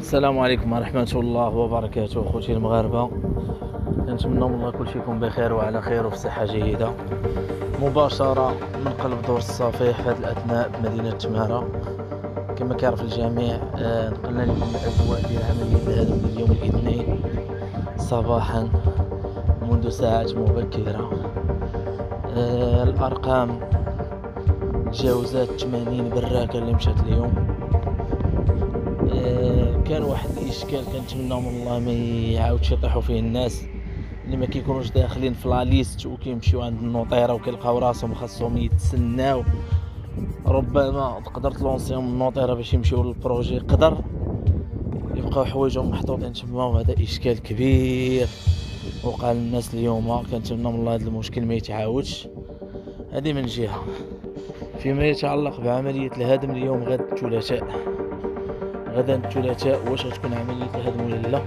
السلام عليكم ورحمة الله وبركاته خوتي المغاربة. كنتمنى من الله كلشي يكون بخير وعلى خير وفي صحة جيدة. مباشرة من قلب دور الصفيح في هذه الأثناء بمدينة تمارة كما كيعرف الجميع آه، نقلنا لكم الأجواء ديال عملية الهدم اليوم الاثنين صباحا منذ ساعات مبكرة. آه، الأرقام تجاوزات 80 براكة اللي مشات اليوم. كان واحد الإشكال كنتمناو من الله ما يعاودش يطيحوا فيه الناس اللي ما كيكونوش داخلين في لا ليست وكيمشيو عند النوطيرة وكيلقاو راسهم خاصهم يتسناو. ربما تقدر تلونسيهم النوطيرة باش يمشيو للبروجي. قدر يبقاو حوايجهم محطوطين تما وهذا إشكال كبير. وقع للناس اليوم كنتمنى من الله هذا المشكل ما يتعاودش. هذه من جهة. فيما يتعلق بعملية الهدم اليوم غد الثلاثاء. غدا الثلاثاء واش غتكون عملية الهدم ولا لا؟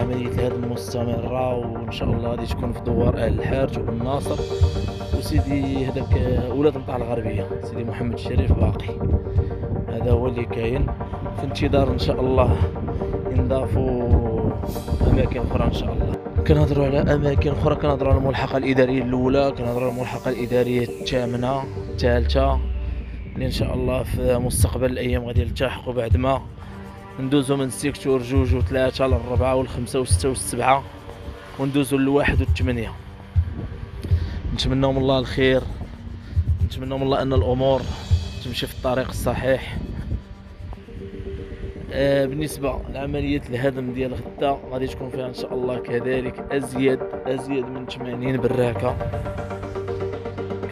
عملية الهدم مستمرة وإن شاء الله غادي تكون في دوار أهل الحارث والناصر. وسيدي هذاك ولاد مطاع الغربية سيدي محمد الشريف باقي. هذا هو اللي كاين. في انتظار إن شاء الله ينضافوا أماكن أخرى إن شاء الله. كنهضروا على أماكن أخرى كنهضروا على الملحقة الإدارية الأولى كنهضروا على الملحقة الإدارية الثامنة الثالثة. اللي إن شاء الله في مستقبل الأيام غادي يلتحقوا بعد ما ندوزو من السيكتور جوج وثلاثة للربعة والخمسة والستة والسبعة وندوزو للواحد والثمانية نتمنى من الله الخير نتمنى من الله أن الأمور تمشي في الطريق الصحيح. آه بالنسبة لعملية الهدم ديال غدا غادي تكون فيها إن شاء الله كذلك أزيد أزيد من 80 براكة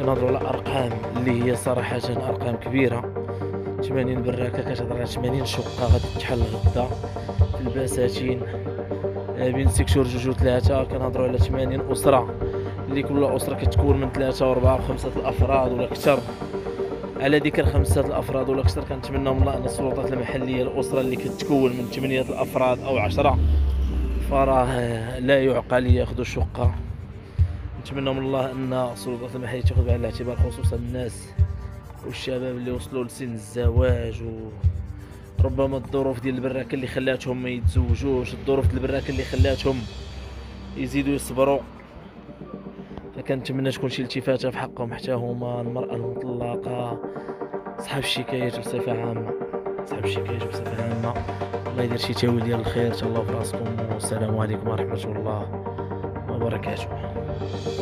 كنهضروا على أرقام اللي هي صراحة أرقام كبيرة. 80 براكة كتهضر على 80 شقة غادي تحل غدا في البساتين. آه، بين سيكتور جوج وثلاثة كنهضروا على 80 أسرة اللي كل أسرة كتكون من ثلاثة وأربعة وخمسة الأفراد ولا أكثر. على ذكر خمسة الأفراد ولا أكثر كنتمنى من الله أن السلطات المحلية الأسرة اللي كتكون من ثمانية الأفراد أو عشرة فراه لا يعقل ياخذوا شقة. نتمنى من الله أن السلطات المحلية تاخذ بعين الاعتبار خصوصا الناس والشباب اللي وصلوا لسن الزواج و ربما الظروف ديال البراكه اللي خلاتهم ما يتزوجوش الظروف ديال البراكه اللي خلاتهم يزيدوا يصبروا. فكنتمنى تكون شي التفاتة في حقهم حتى هما المرأة المطلقة. صحاب الشكايات بصفة عامة. صحاب الشكايات بصفة عامة. الله يدير شي تاويل ديال الخير. تهلاو في راسكم. والسلام عليكم ورحمة الله وبركاته. Bye.